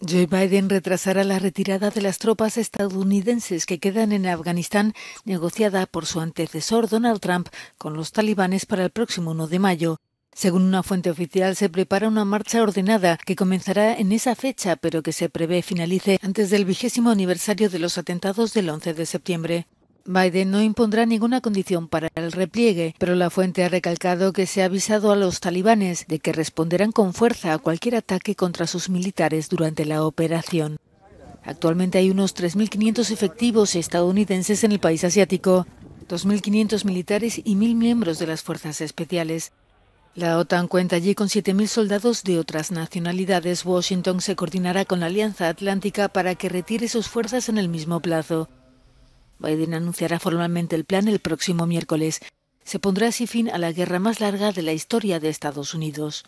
Joe Biden retrasará la retirada de las tropas estadounidenses que quedan en Afganistán, negociada por su antecesor Donald Trump con los talibanes para el próximo 1 de mayo. Según una fuente oficial, se prepara una marcha ordenada que comenzará en esa fecha, pero que se prevé finalice antes del vigésimo aniversario de los atentados del 11 de septiembre. Biden no impondrá ninguna condición para el repliegue, pero la fuente ha recalcado que se ha avisado a los talibanes de que responderán con fuerza a cualquier ataque contra sus militares durante la operación. Actualmente hay unos 3.500 efectivos estadounidenses en el país asiático, 2.500 militares y 1.000 miembros de las fuerzas especiales. La OTAN cuenta allí con 7.000 soldados de otras nacionalidades. Washington se coordinará con la Alianza Atlántica para que retire sus fuerzas en el mismo plazo. Biden anunciará formalmente el plan el próximo miércoles. Se pondrá así fin a la guerra más larga de la historia de Estados Unidos.